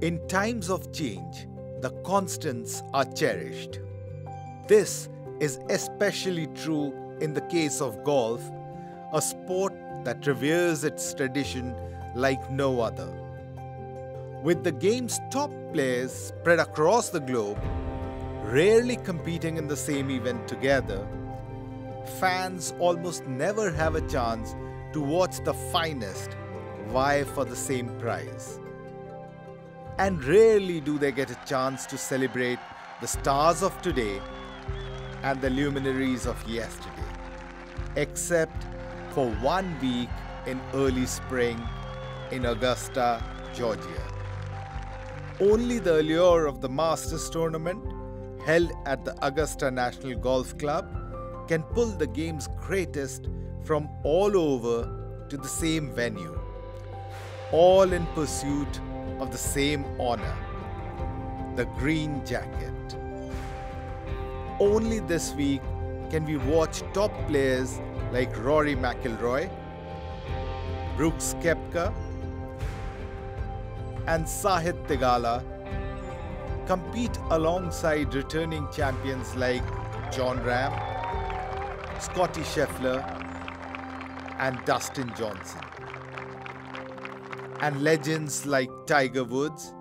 In times of change, the constants are cherished. This is especially true in the case of golf, a sport that reveres its tradition like no other. With the game's top players spread across the globe, rarely competing in the same event together, fans almost never have a chance to watch the finest vie for the same prize. And rarely do they get a chance to celebrate the stars of today and the luminaries of yesterday, except for one week in early spring in Augusta, Georgia. Only the allure of the Masters tournament, held at the Augusta National Golf Club, can pull the game's greatest from all over to the same venue, all in pursuit of the same honor the green jacket. Only this week can we watch top players like Rory McIlroy, Brooks Koepka, and Sahith Theegala compete alongside returning champions like Jon Rahm, Scottie Scheffler, and Dustin Johnson. And legends like Tiger Woods,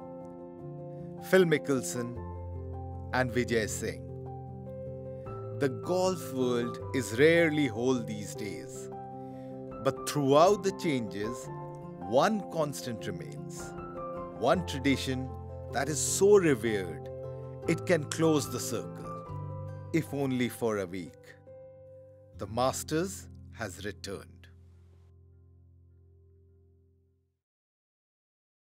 Phil Mickelson, and Vijay Singh. The golf world is rarely whole these days. But throughout the changes, one constant remains. One tradition that is so revered, it can close the circle, if only for a week. The Masters has returned.